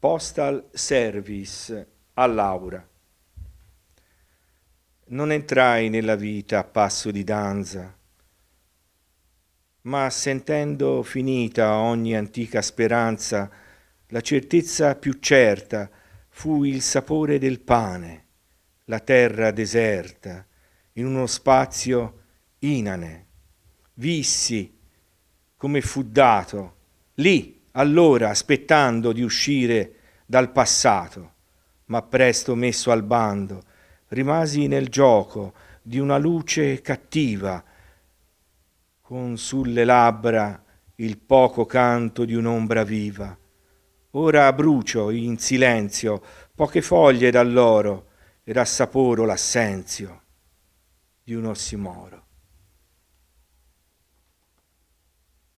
Postal Service a Laura. Non entrai nella vita a passo di danza, ma sentendo finita ogni antica speranza, la certezza più certa fu il sapore del pane, la terra deserta, in uno spazio inane. Vissi come fu dato, lì, allora, aspettando di uscire dal passato, ma presto messo al bando, rimasi nel gioco di una luce cattiva, con sulle labbra il poco canto di un'ombra viva. Ora brucio in silenzio poche foglie dall'oro ed assaporo l'assenzio di un ossimoro.